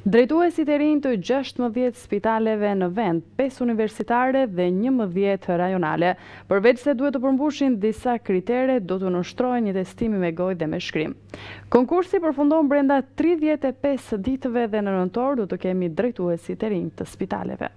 Drejtuesit e rinj të gjashtëmbëdhjetë spitaleve në vend, pesë universitare dhe njëmbëdhjetë rajonale, përveçse duhet të përmbushin disa kritere, do t'u nënshtrohen një testimi me gojë dhe me shkrim. Konkursi përfundon brenda tridhjetë e pesë ditëve dhe në nëntor do të kemi drejtuesit e rinj të spitaleve.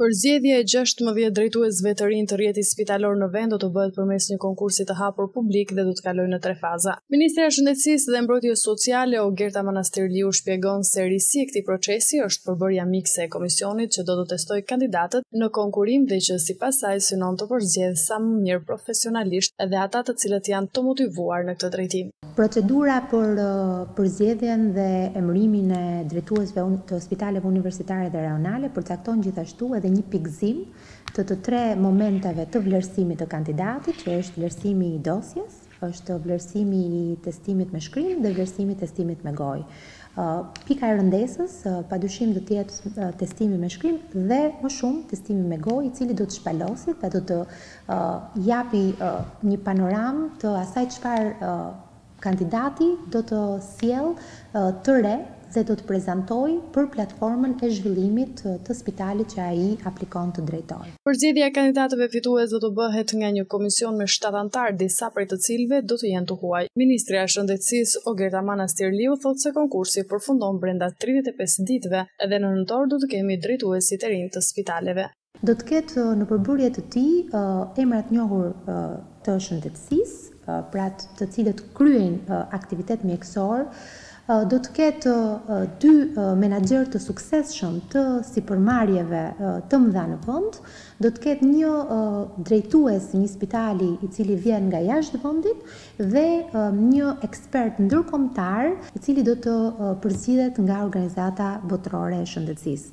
Përzgjedhja e gjashtëmbëdhjetë drejtuesve të rinj të rrjetit spitalor në vend do të bëhet përmes një konkursi të hapur publik dhe do të kalojë në tre faza. Ministrja e Shëndetësisë dhe Mbrojtjes Sociale, Ogerta Manastirliu shpjegon se risi e këtij procesi është përbërja mikse e komisionit që do të testojë kandidatët në konkurim dhe që sipas saj synon të përzgjedhë sa më mirë profesionalisht dhe ata të cilët janë të motivuar në këtë drejtim. Procedura për përzgjedhjen dhe emërimin e drejtuesve të spitaleve universitare dhe rajonale përcakton gjithashtu edhe një pikëzim të të tre momenteve të vlerësimit të kandidatit, që është vlerësimi i dosjes, është vlerësimi i testimit me shkrim dhe vlerësimi i testimit me gojë. Pika e rëndesës pa dyshim do të jetë testimi me shkrim dhe më shumë testimi me gojë, i cili do të shpalosi dhe do të japi një panoramë të asaj çfarë kandidati do të sjellë të re dhe do të prezantojë për platformën e zhvillimit të spitalit që ai aplikon të drejtojë. Përzgjedhja e kandidatëve fitues do të bëhet nga një komision me shtatë anëtarë, disa prej të cilëve do të jenë të huaj. Ministrja e Shëndetësisë, Ogerta Manastirliu thotë se konkursi përfundon brenda tridhjetë e pesë ditëve dhe në nëntor do të kemi drejtuesit e rinj të spitaleve. Do të ketë në përbërje të tij emra të njohur të shëndetësisë, pra të cilët kryejnë aktivitet mjekësor, do të ketë dy menaxherë të suksesshëm të sipërmarrjeve të mëdha në vend, do të ketë një drejtues të një spitali i cili vjen nga jashtë vendit dhe një ekspert ndërkombëtar, i cili do të përzgjidhet nga Organizata Botërore e Shëndetësisë.